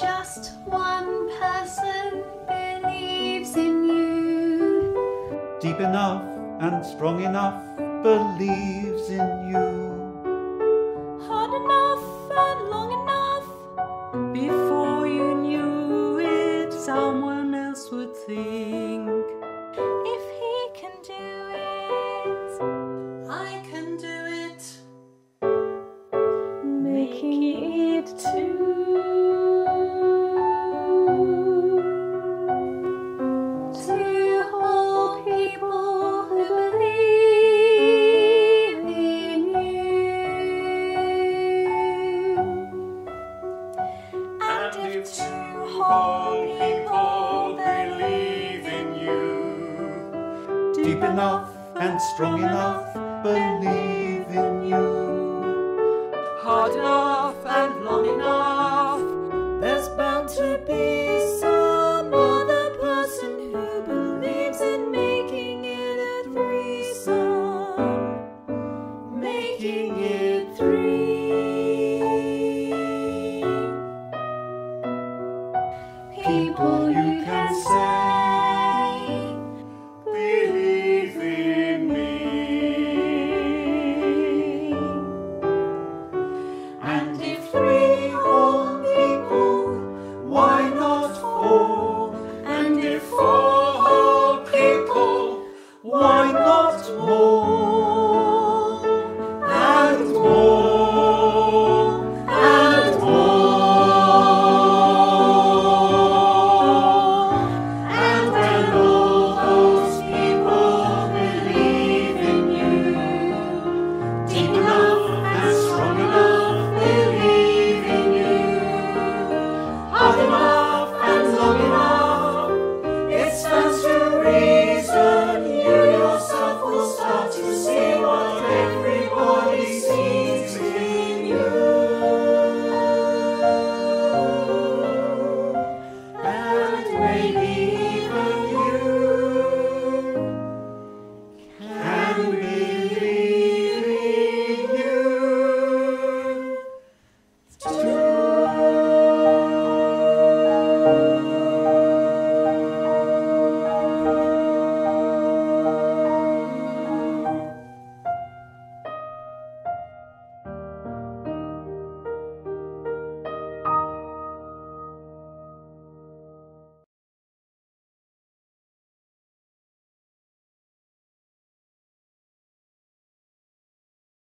just one person believes in you, deep enough and strong enough believes in you. hard enough and long enough. Before you knew it, someone else would think. if he can do it, I can do it. making it too. If two people believe in you, Deep enough and strong enough believe in you. Hard enough